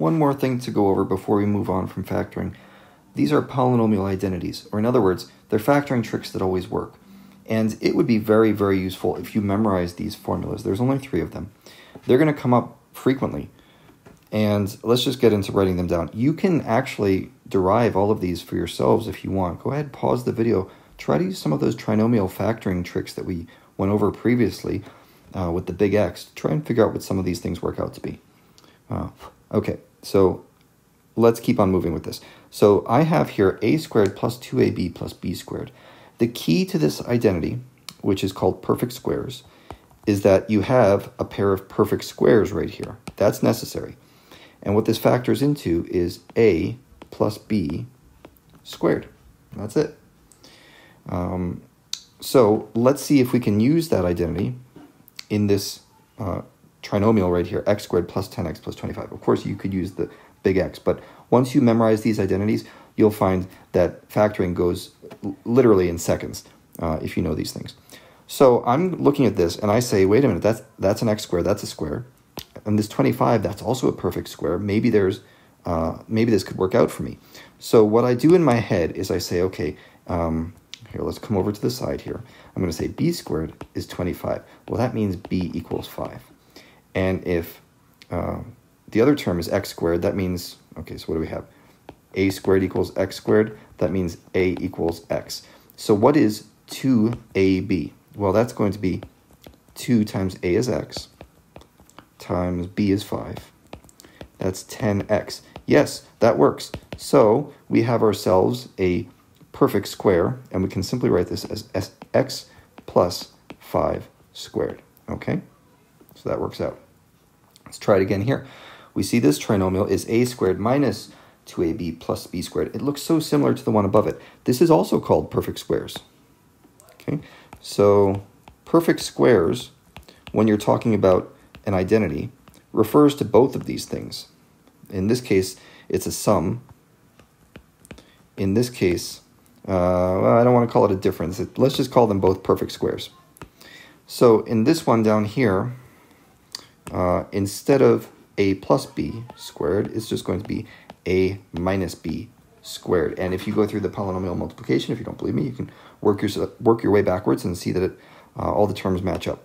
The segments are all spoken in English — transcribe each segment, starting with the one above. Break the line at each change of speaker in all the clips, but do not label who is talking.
one more thing to go over before we move on from factoring. These are polynomial identities, or in other words, they're factoring tricks that always work. And it would be very, very useful if you memorize these formulas. There's only three of them. They're going to come up frequently. And let's just get into writing them down. You can actually derive all of these for yourselves if you want. Go ahead, pause the video, try to use some of those trinomial factoring tricks that we went over previously uh, with the big X. Try and figure out what some of these things work out to be. Uh, okay, so let's keep on moving with this. So I have here a squared plus 2ab plus b squared. The key to this identity, which is called perfect squares, is that you have a pair of perfect squares right here. That's necessary. And what this factors into is a plus b squared. That's it. Um, so let's see if we can use that identity in this uh, trinomial right here, x squared plus 10x plus 25. Of course, you could use the big X, but once you memorize these identities, you'll find that factoring goes literally in seconds uh, if you know these things. So I'm looking at this and I say, wait a minute, that's, that's an x squared, that's a square. And this 25, that's also a perfect square. Maybe there's, uh, maybe this could work out for me. So what I do in my head is I say, okay, um, here, let's come over to the side here. I'm going to say b squared is 25. Well, that means b equals 5. And if uh, the other term is x squared, that means, okay, so what do we have? a squared equals x squared, that means a equals x. So what is 2ab? Well, that's going to be 2 times a is x times b is 5. That's 10x. Yes, that works. So we have ourselves a perfect square, and we can simply write this as x plus 5 squared. Okay? So that works out. Let's try it again here. We see this trinomial is a squared minus 2ab plus b squared. It looks so similar to the one above it. This is also called perfect squares. Okay, so perfect squares, when you're talking about an identity, refers to both of these things. In this case, it's a sum. In this case, uh, well, I don't want to call it a difference. Let's just call them both perfect squares. So in this one down here, uh, instead of a plus b squared, it's just going to be a minus b squared. And if you go through the polynomial multiplication, if you don't believe me, you can work your, work your way backwards and see that it, uh, all the terms match up.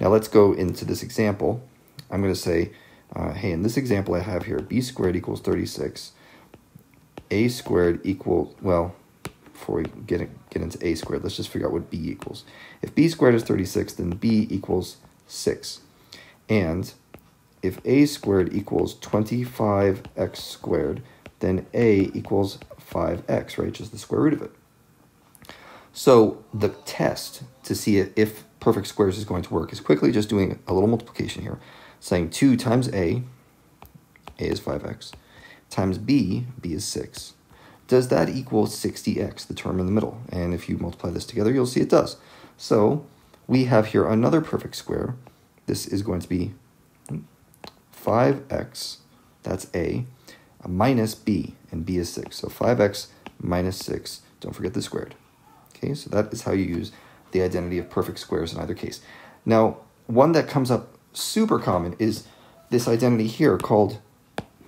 Now let's go into this example. I'm going to say, uh, hey, in this example I have here, b squared equals 36, a squared equals, well, before we get, get into a squared, let's just figure out what b equals. If b squared is 36, then b equals 6. And if a squared equals 25x squared, then a equals 5x, right? Just the square root of it. So the test to see if perfect squares is going to work is quickly just doing a little multiplication here, saying 2 times a, a is 5x, times b, b is 6. Does that equal 60x, the term in the middle? And if you multiply this together, you'll see it does. So we have here another perfect square. This is going to be 5x, that's a, minus b, and b is 6. So 5x minus 6, don't forget the squared. Okay, so that is how you use the identity of perfect squares in either case. Now, one that comes up super common is this identity here called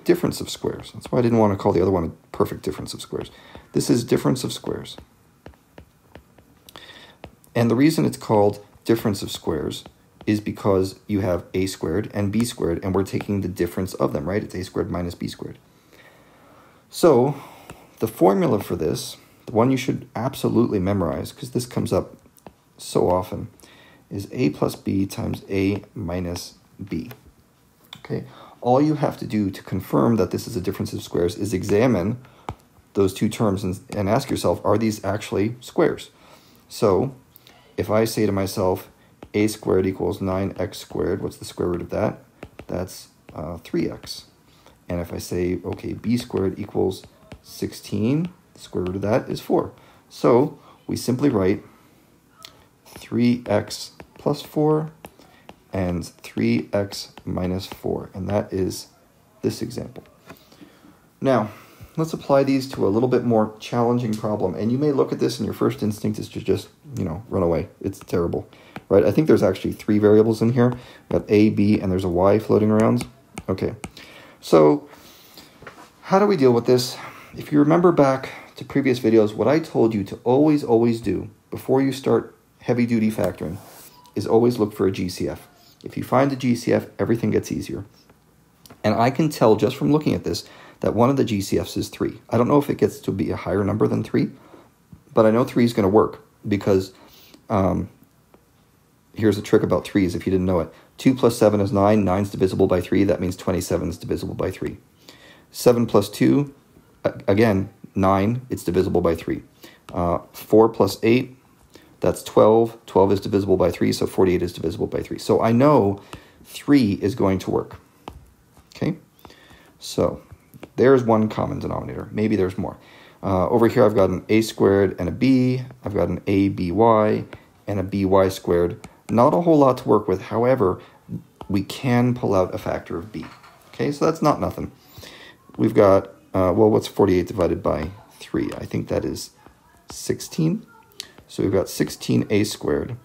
difference of squares. That's why I didn't want to call the other one a perfect difference of squares. This is difference of squares. And the reason it's called difference of squares is because you have a squared and b squared, and we're taking the difference of them, right? It's a squared minus b squared. So the formula for this, the one you should absolutely memorize, because this comes up so often, is a plus b times a minus b. Okay, all you have to do to confirm that this is a difference of squares is examine those two terms and, and ask yourself, are these actually squares? So if I say to myself, a squared equals 9x squared. What's the square root of that? That's uh, 3x. And if I say, okay, b squared equals 16, the square root of that is 4. So we simply write 3x plus 4 and 3x minus 4. And that is this example. Now, let's apply these to a little bit more challenging problem. And you may look at this and your first instinct is to just, you know, run away. It's terrible right? I think there's actually three variables in here. We've got a, b, and there's a y floating around. Okay, so how do we deal with this? If you remember back to previous videos, what I told you to always, always do before you start heavy duty factoring is always look for a GCF. If you find a GCF, everything gets easier. And I can tell just from looking at this that one of the GCFs is 3. I don't know if it gets to be a higher number than 3, but I know 3 is going to work because um, here's a trick about 3s if you didn't know it. 2 plus 7 is 9, 9 is divisible by 3, that means 27 is divisible by 3. 7 plus 2, again, 9, it's divisible by 3. Uh, 4 plus 8, that's 12. 12 is divisible by 3, so 48 is divisible by 3. So I know 3 is going to work. Okay, so there's one common denominator. Maybe there's more. Uh, over here, I've got an a squared and a b. I've got an aby and a by squared. Not a whole lot to work with. However, we can pull out a factor of b. Okay, so that's not nothing. We've got, uh, well, what's 48 divided by 3? I think that is 16. So we've got 16a squared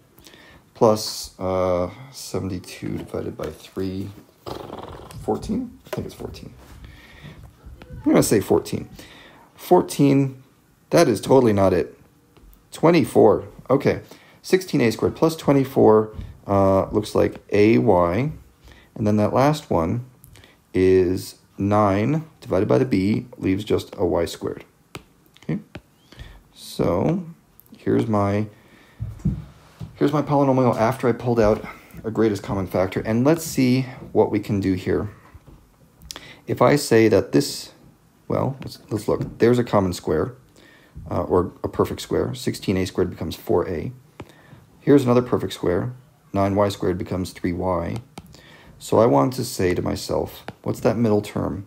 plus, uh, 72 divided by 3, 14? I think it's 14. I'm going to say 14. 14, that is totally not it. 24. Okay. 16a squared plus 24 uh, looks like ay. And then that last one is 9 divided by the b leaves just a y squared. Okay. So here's my here's my polynomial after I pulled out a greatest common factor. And let's see what we can do here. If I say that this, well, let's, let's look. There's a common square, uh, or a perfect square. 16a squared becomes 4a. Here's another perfect square. 9y squared becomes 3y. So I want to say to myself, what's that middle term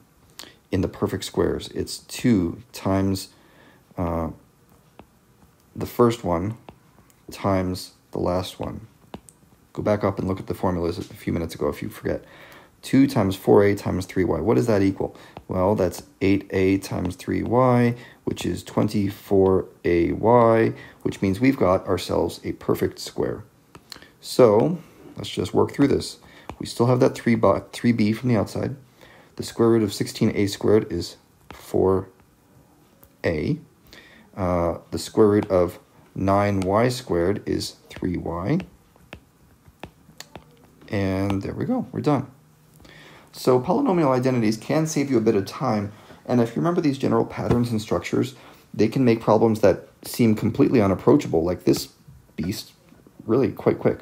in the perfect squares? It's 2 times uh, the first one times the last one. Go back up and look at the formulas a few minutes ago if you forget. 2 times 4a times 3y. What does that equal? Well, that's 8a times 3y, which is 24ay, which means we've got ourselves a perfect square. So let's just work through this. We still have that 3 3b from the outside. The square root of 16a squared is 4a. Uh, the square root of 9y squared is 3y. And there we go, we're done. So polynomial identities can save you a bit of time, and if you remember these general patterns and structures, they can make problems that seem completely unapproachable, like this beast, really quite quick.